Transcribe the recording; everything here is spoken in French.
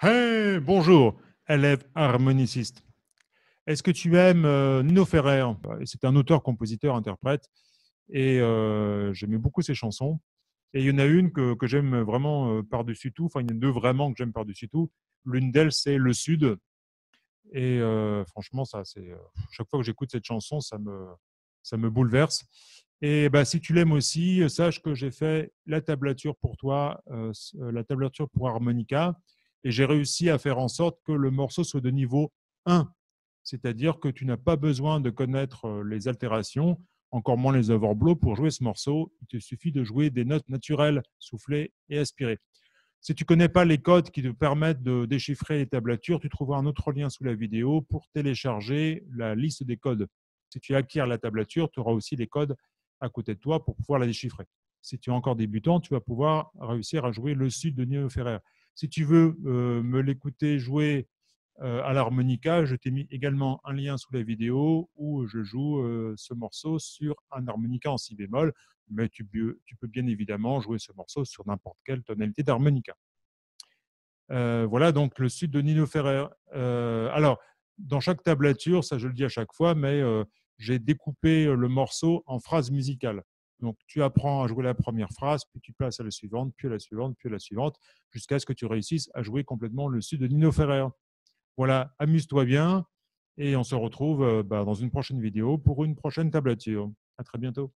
Hey, bonjour, élève harmoniciste. Est-ce que tu aimes euh, Nino Ferrer? C'est un auteur, compositeur, interprète, et euh, j'aimais beaucoup ses chansons. Et il y en a une que, j'aime vraiment euh, par-dessus tout, enfin il y en a deux vraiment que j'aime par-dessus tout. L'une d'elles, c'est Le Sud. Et franchement, ça, c'est chaque fois que j'écoute cette chanson, ça me, ça me bouleverse. Et bah, si tu l'aimes aussi, sache que j'ai fait la tablature pour toi, la tablature pour harmonica, et j'ai réussi à faire en sorte que le morceau soit de niveau 1. C'est-à-dire que tu n'as pas besoin de connaître euh, les altérations, encore moins les overblows pour jouer ce morceau. Il te suffit de jouer des notes naturelles, soufflées et aspirées. Si tu ne connais pas les codes qui te permettent de déchiffrer les tablatures, tu trouveras un autre lien sous la vidéo pour télécharger la liste des codes. Si tu acquiers la tablature, tu auras aussi les codes à côté de toi pour pouvoir la déchiffrer. Si tu es encore débutant, tu vas pouvoir réussir à jouer le sud de Nino Ferrer. Si tu veux euh, me l'écouter jouer euh, à l'harmonica, je t'ai mis également un lien sous la vidéo où je joue euh, ce morceau sur un harmonica en si bémol, mais tu, tu, peux bien évidemment jouer ce morceau sur n'importe quelle tonalité d'harmonica. voilà donc le sud de Nino Ferrer. alors, dans chaque tablature, ça je le dis à chaque fois, mais j'ai découpé le morceau en phrases musicales. Donc, tu apprends à jouer la première phrase, puis tu passes à la suivante, puis à la suivante, puis à la suivante, jusqu'à ce que tu réussisses à jouer complètement le sud de Nino Ferrer. Voilà, amuse-toi bien et on se retrouve euh, bah, dans une prochaine vidéo pour une prochaine tablature. À très bientôt.